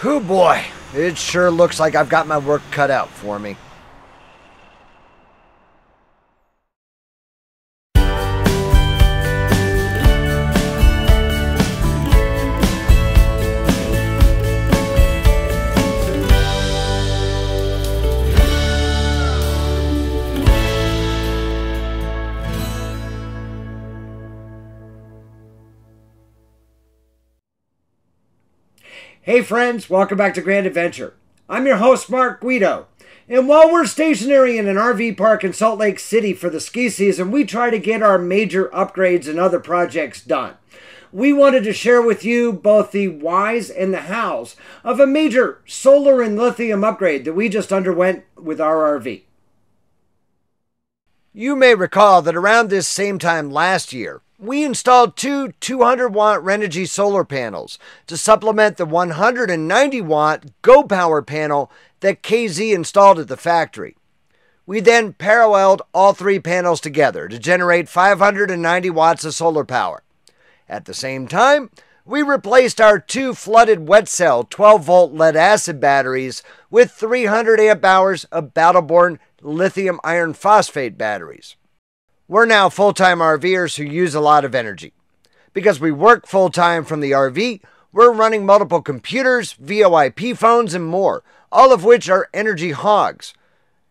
Whew boy, it sure looks like I've got my work cut out for me. Hey friends, welcome back to Grand Adventure. I'm your host, Mark Guido. And while we're stationary in an RV park in Salt Lake City for the ski season, we try to get our major upgrades and other projects done. We wanted to share with you both the whys and the hows of a major solar and lithium upgrade that we just underwent with our RV. You may recall that around this same time last year, we installed two 200 watt Renogy solar panels to supplement the 190 watt Go Power panel that KZ installed at the factory. We then paralleled all three panels together to generate 590 watts of solar power. At the same time, we replaced our two flooded wet cell 12 volt lead acid batteries with 300 amp hours of Battle lithium iron phosphate batteries. We're now full time RVers who use a lot of energy. Because we work full time from the RV, we're running multiple computers, VoIP phones, and more, all of which are energy hogs.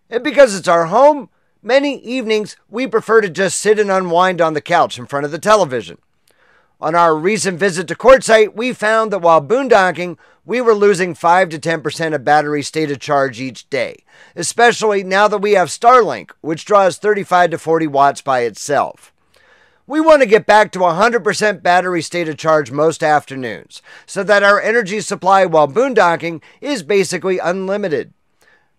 And because it's our home, many evenings we prefer to just sit and unwind on the couch in front of the television. On our recent visit to Quartzsite, we found that while boondocking, we were losing 5 to 10% of battery state of charge each day, especially now that we have Starlink, which draws 35 to 40 watts by itself. We want to get back to 100% battery state of charge most afternoons, so that our energy supply while boondocking is basically unlimited.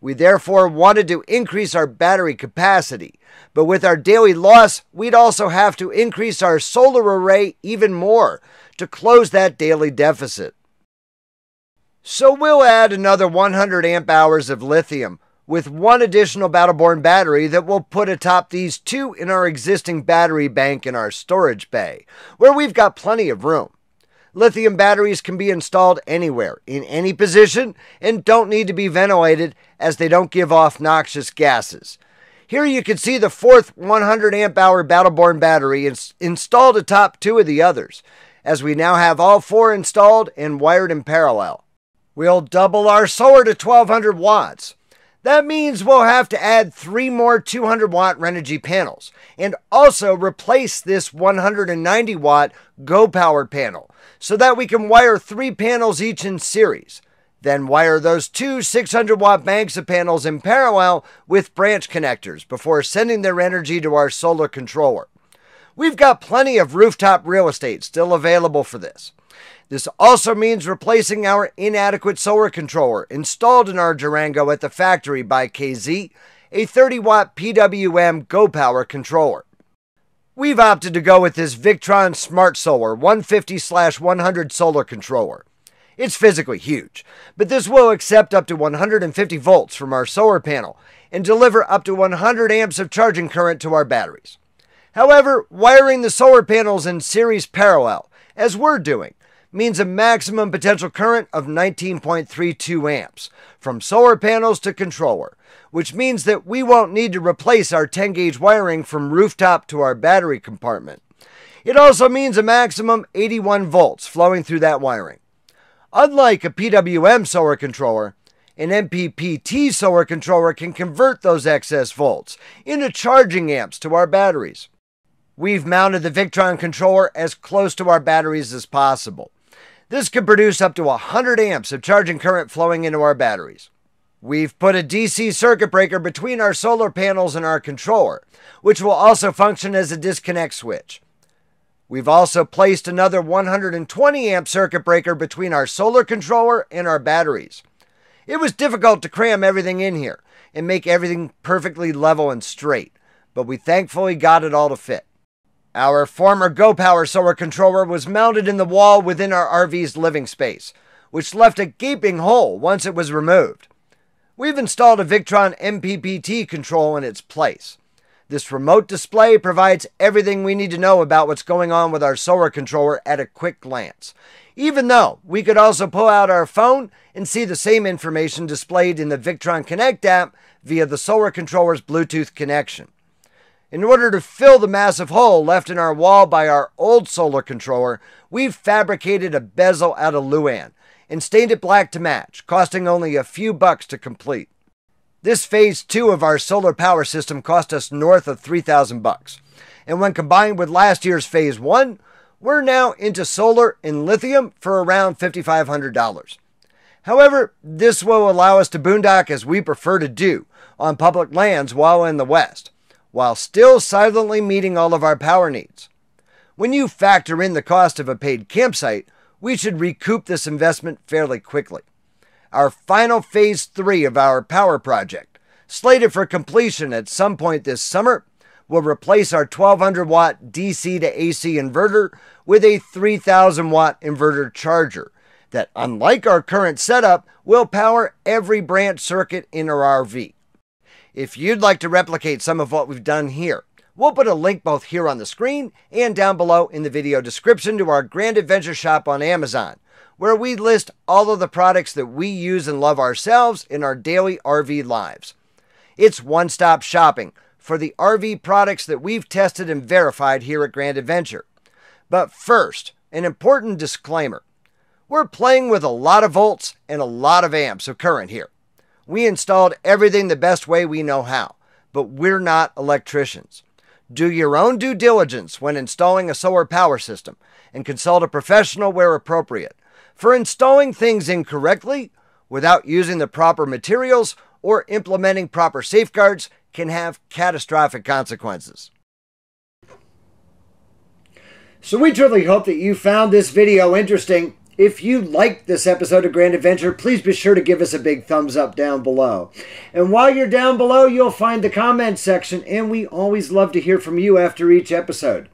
We therefore wanted to increase our battery capacity, but with our daily loss, we'd also have to increase our solar array even more to close that daily deficit. So we'll add another 100 amp hours of lithium with one additional Battle Born battery that we'll put atop these two in our existing battery bank in our storage bay, where we've got plenty of room. Lithium batteries can be installed anywhere, in any position, and don't need to be ventilated as they don't give off noxious gases. Here you can see the fourth 100 amp hour Battle Born battery ins- installed atop two of the others, as we now have all four installed and wired in parallel. We'll double our solar to 1200 watts. That means we'll have to add three more 200 watt Renogy panels and also replace this 190 watt Go Power panel so that we can wire three panels each in series. Then wire those two 600 watt banks of panels in parallel with branch connectors before sending their energy to our solar controller. We've got plenty of rooftop real estate still available for this. This also means replacing our inadequate solar controller installed in our Durango at the factory by KZ, a 30 watt PWM Go Power controller. We've opted to go with this Victron SmartSolar 150 100 solar controller. It's physically huge, but this will accept up to 150 volts from our solar panel and deliver up to 100 amps of charging current to our batteries. However, wiring the solar panels in series parallel, as we're doing, means a maximum potential current of 19.32 amps from solar panels to controller, which means that we won't need to replace our 10 gauge wiring from rooftop to our battery compartment. It also means a maximum 81 volts flowing through that wiring. Unlike a PWM solar controller, an MPPT solar controller can convert those excess volts into charging amps to our batteries. We've mounted the Victron controller as close to our batteries as possible. This can produce up to 100 amps of charging current flowing into our batteries. We've put a DC circuit breaker between our solar panels and our controller, which will also function as a disconnect switch. We've also placed another 120 amp circuit breaker between our solar controller and our batteries. It was difficult to cram everything in here and make everything perfectly level and straight, but we thankfully got it all to fit. Our former Go Power solar controller was mounted in the wall within our RV's living space, which left a gaping hole once it was removed. We've installed a Victron MPPT control in its place. This remote display provides everything we need to know about what's going on with our solar controller at a quick glance. Even though we could also pull out our phone and see the same information displayed in the Victron Connect app via the solar controller's Bluetooth connection. In order to fill the massive hole left in our wall by our old solar controller, we've fabricated a bezel out of Luan and stained it black to match, costing only a few bucks to complete. This phase 2 of our solar power system cost us north of 3000 bucks. And when combined with last year's phase 1, we're now into solar and lithium for around $5500. However, this will allow us to boondock as we prefer to do on public lands while in the West, while still silently meeting all of our power needs. When you factor in the cost of a paid campsite, we should recoup this investment fairly quickly our final phase three of our power project, slated for completion at some point this summer, will replace our 1200 watt DC to AC inverter with a 3000 watt inverter charger that, unlike our current setup, will power every branch circuit in our RV. If you'd like to replicate some of what we've done here, we'll put a link both here on the screen and down below in the video description to our Grand Adventure shop on Amazon where we list all of the products that we use and love ourselves in our daily RV lives. It's one stop shopping for the RV products that we've tested and verified here at Grand Adventure. But first, an important disclaimer we're playing with a lot of volts and a lot of amps of current here. We installed everything the best way we know how, but we're not electricians. Do your own due diligence when installing a solar power system and consult a professional where appropriate for installing things incorrectly without using the proper materials or implementing proper safeguards can have catastrophic consequences. So we truly hope that you found this video interesting. If you liked this episode of Grand Adventure, please be sure to give us a big thumbs up down below. And while you're down below, you'll find the comment section, and we always love to hear from you after each episode.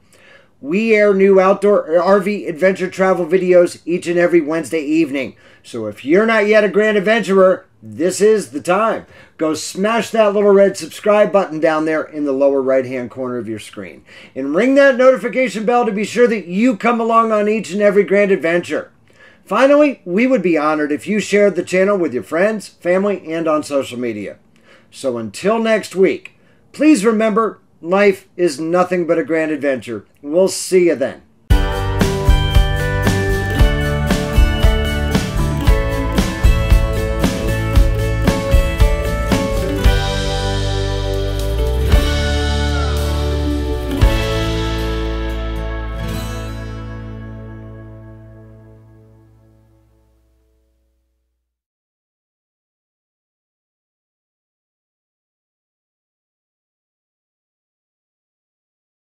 We air new outdoor uh, RV adventure travel videos each and every Wednesday evening. So if you're not yet a grand adventurer, this is the time. Go smash that little red subscribe button down there in the lower right hand corner of your screen. And ring that notification bell to be sure that you come along on each and every grand adventure. Finally, we would be honored if you shared the channel with your friends, family, and on social media. So until next week, please remember Life is nothing but a grand adventure. We'll see you then.